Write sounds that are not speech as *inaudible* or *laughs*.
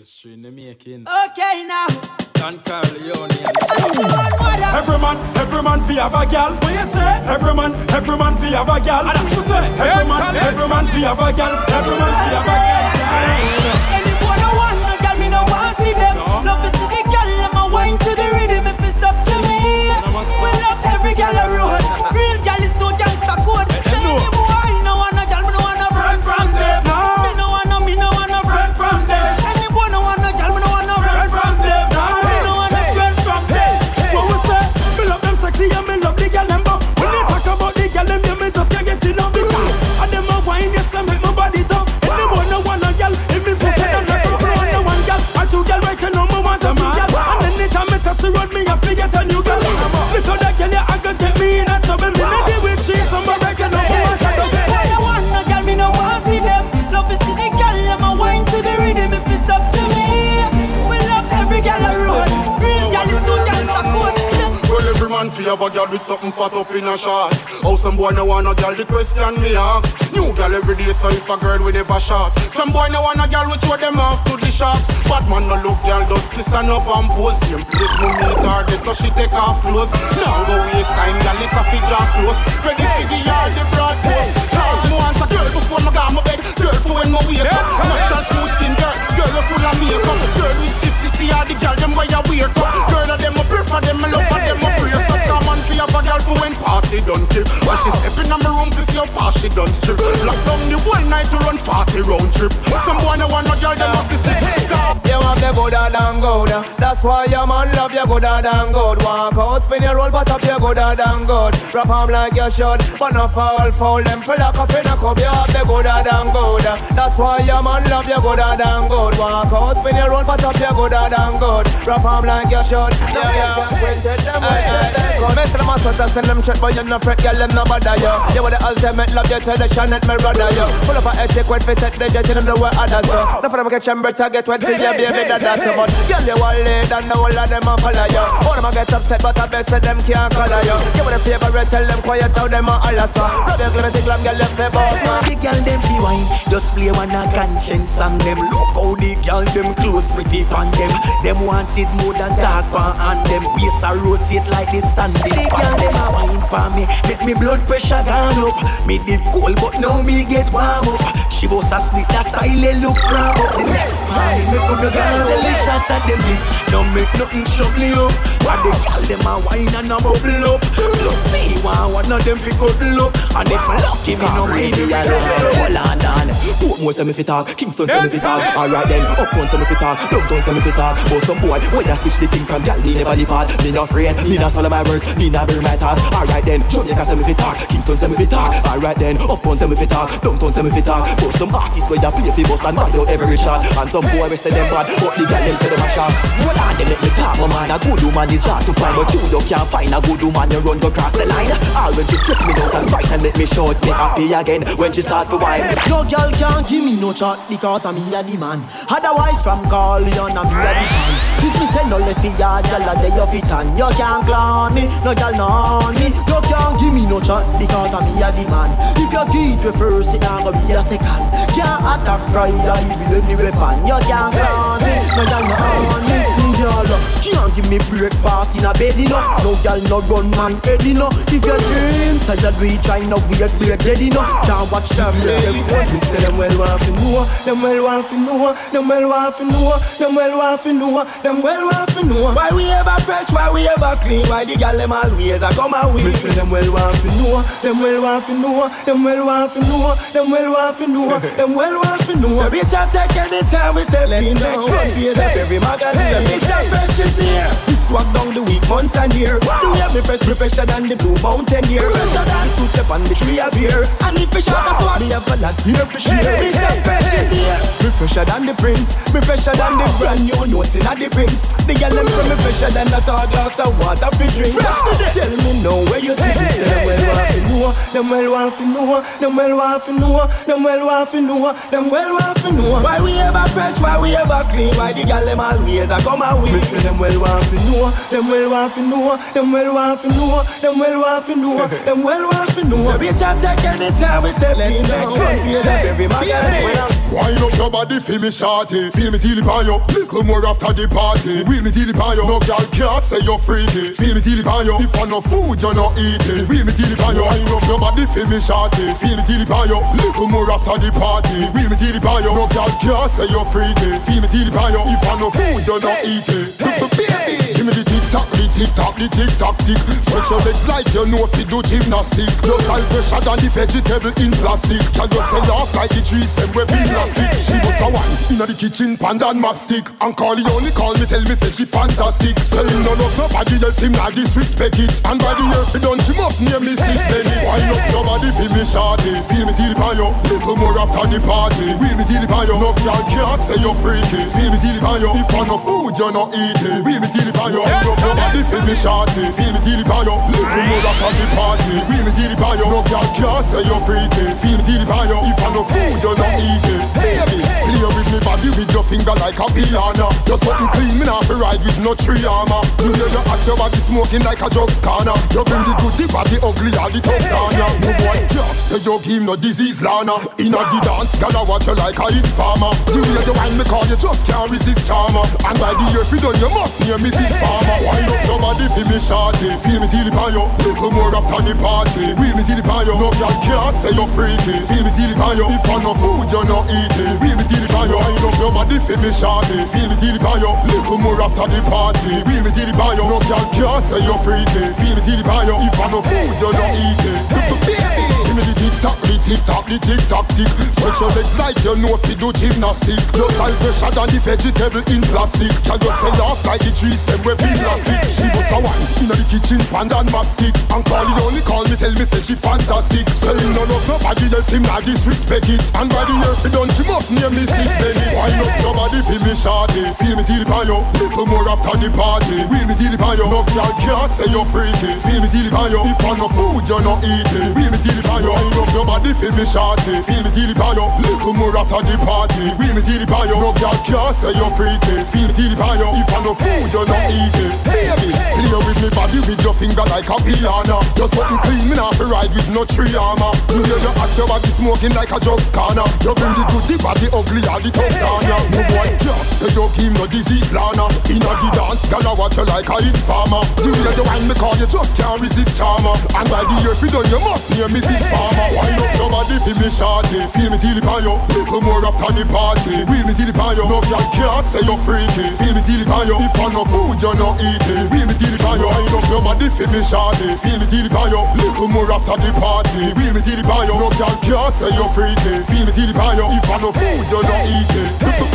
History in the making. Okay now. Don Corleon. Every man, every man fi have a gal. What you say? Every man, every man fi have a gal. What you say? Every man, every man fi have a gal. Every man fi have a gal. Have a girl with something fat up in a shots. How some boy no want a girl, the question me ask. New girl every day, so if a girl we never shot. Some boy no want a girl, we throw them off to the shops. But man no look girl, just stand up and pose. Same place me meet her, there, so she take off clothes. Now go waste time, girl, it's a fi jaw close. Ready for the yard, the broad post. Cause me want a girl before me go my bed. Girl for when me wake up. Natural smooth skin girl, girl you full of makeup. Girl with stiff titty, all the girl them wear weird up. Girl of them a prefer them, me love have a girl for when party done tip. And she step in my room to see how fast she done strip. Lock down the whole night to run party round trip. Some boy no want no girl, them must be gooder than good That's why your man love you gooder than good. Walk out, spin your roll, but up you gooder than good. Rough arm like you should But no foul, foul. Them fill up up in a cup You have the gooder than good That's why your man love you gooder than good. Walk out, spin your roll, but up you gooder than good. Rough arm like you should. Yeah, yeah. Aye, aye Me tell them a sweat send them check But you no fret, girl, them no bother you. You want the ultimate love You tell the Shannon, me brother you. Full of a etiquette Fit it, the jet in them the way others do. No for them get chamber to get wet For your baby that that's But girl, you want lead And the whole of them a follow you All them a get upset But I bet say them can't color you You want the favorite Tell them quiet How them a holler so No they gonna take long Girl, them say about man The girl them fi wine, just play one a conscience song them. Look how the girl them close pretty pan them. Them want it more than talk pan and them waist a rotate like the standing The girl them a wine pan me, make me blood pressure gone up. Me did cold but now me get warm up. She was a split that style they look proud up. The next morning me put the girl tell the shots at them this. Don't make nothing trouble you. But the girl them a wine and a bubble up. Plus me want one of them fi cuddle up. And if I lucky me no mind the girl. Hold on, down. Portmore say me fi talk, Kingston say me fi talk. Alright then, Uptown say me fi talk, Downtown say me fi talk. But some boy, when I switch the thing from gal, me never depart. Me not afraid, me not swallow my words, me not bury my thoughts. Alright then, Jamaica say me fi talk, Kingston say me fi talk. Alright then, Uptown say me fi talk, Downtown say me fi talk. But some artists where they play fi bust and buy out every shot. And some boy we say them bad, but the gal them say them a sharp. Hold on, they make me talk, my man a good woman is hard to find, but you don't can't find a good woman. You run go cross the line. All when she stress me out and fight and make me short, me happy again when she start to whine. No girl can't give me no shot because I'm a the man. Otherwise from Corleon I'm a the man. If me say no left fi yard, girl a day you fit on. You can't clown me, no girl no me. You can't give me no shot because I'm a the man. If you keep your first, it not gonna be a second. Can't attack pride, I with any weapon. You can't clown no girl no on me. Girl, can't give me breakfast in a bed, you know. No girl no run man head, you know. If your dreams, I just we try no weird break dead, you know. Can't watch them, them. Me say them well want to know, them well want to know, them well want to know, them well want to know, them well want to know. Why we ever fresh, why we ever clean, why the girl them always a come win. Me say them well want to know, them well want to know, them well want to know, them well want to know, them well want to know. So we chat take any time we step in, front page of every magazine. Mr. Fresh is here. Swag down the week months and year. Do we have me fresh, me fresher than the blue mountain here. Fresher than two step on the tree of beer. And if we shot a swag, me have a lot here for sure. Mr. Fresh is here. Me fresher than the prince. Me fresher than the brand new notes in the prince. The girl them say me fresher than a tall glass of water for drink. Fresh today. Tell me now where you think hey, hey, well want to know. Them well want to know. Them well want to know. Them well want to know. Them well want to know. Why we ever fresh? Why we ever clean? Why the girl them always a come and win? Me say them well want to know. Them well want to know. Them well want to know. Them well want to know. Them well want to know. *laughs* So we chat take any time we step in. Front page of every magazine. Wind up your body, feel me shorty. Feel me till it on you. Little more after the party. Wheel me till it on you. No girl can't say you're freaky. Feel me till it on you. If I no food, you're not eating. Feel me till it on you. Wind up your body, feel me shorty. Feel me till it on you. Little more after the party. Wheel me till it on you. No girl can't say you're freaky. Feel me till it on you. If I no food, you're not eating. Me the tick tock, the tick tock, the tick tock tick. Stretch your legs like you know if you do gymnastics. Your style fresher than the vegetable in plastic. Can you sell off like the trees them we been plastic? She was a one inna the kitchen, pan and mastic. And call the only call me, tell me say she fantastic. Selling none of nobody else him not disrespect it. And by the year she done, she must name me Sis Benny. Why up your body, feel me shawty, feel me till the pan Little more after the party, wheel me till the pan No girl can't say you're freaky, feel me till the pan If I no food, you're not eating, feel me till the pan Wind up body, feel me shawty, feel me till the pan Little more after the party, wheel me till the pan No girl can't say you're freaky, feel me till the pan If I no food, you're not eating, baby. Play with me body with your finger like a piano. You're something clean, me not fi ride with no tree armor. You hear your ass, your body smoking like a drug corner. You bring the good, the body ugly, all the tough on ya. No boy, yeah. Say you give no disease, Lana. Inna the dance, girl I watch you like a informer. You hear the wine, me call you just can't resist charmer. And by the year, fi done, you must near Mrs. Farmer. Wind up your body, feel me shorty, feel me till the pan yo. Little more after the party, wheel me till the pan yo. No girl can't say you're freaky, feel me till the pan. If I no food, you're not eating, feel me till the pan yo. Wind up your body, feel me shorty, feel me till the pan yo. Little more after the party, wheel me till the pan yo. No girl can't say you're freaky, feel me till the pan yo. If I no food, not eating. Baby, give me the tick tock, the tick tock, the tick tock tick. Stretch your legs like you know you do gymnastic. Your style fresher than the vegetable in plastic. Can you sell off like the trees them we been plastic? She was a one inna the kitchen, pan and mastic. And call it only call me, tell me say she fantastic. Selling none of nobody else him not disrespect it. And by the year she done, she must name me Sis Benny. Wind up your body, feel me shawty, feel me till the pan. Little more after the party, wheel me till the pan. No girl can't say you're freaky, feel me till the pan. If I no food, you're not eating, feel me till the pan yo. Up your body, feel me shawty, feel me the pan yo. Little more after the party, wheel me the pan yo. No girl can't say you're freaky, feel me the pan yo. If I no food, you're not eating, baby. Play with me body with your finger like a piano. You're something ah. clean, me not fi ride with no tree armor. You hear your ass, your body smoking like a drug corner. You bring the good, the body ugly, all the tough ya. No boy, yeah. Say you give no disease, Lana. Inna the dance, girl I watch you like a informer. You hear the wine, me call you just can't resist charmer. And by the year, fi done, you must near Mrs. Farmer. Wind up your body, feel me shorty, feel me till the pan yo. Little more after the party, wheel me till the pan yo. No girl can't say you're freaky, feel me till the pan yo. If I no food, you're not eating, feel me till the pan yo. Wind up your body, feel me shorty, feel me till the pan yo. Little more after the party, wheel me till the pan yo. No girl can't say you're freaky, feel me till the pan yo. If I no food, you're not eating. *laughs*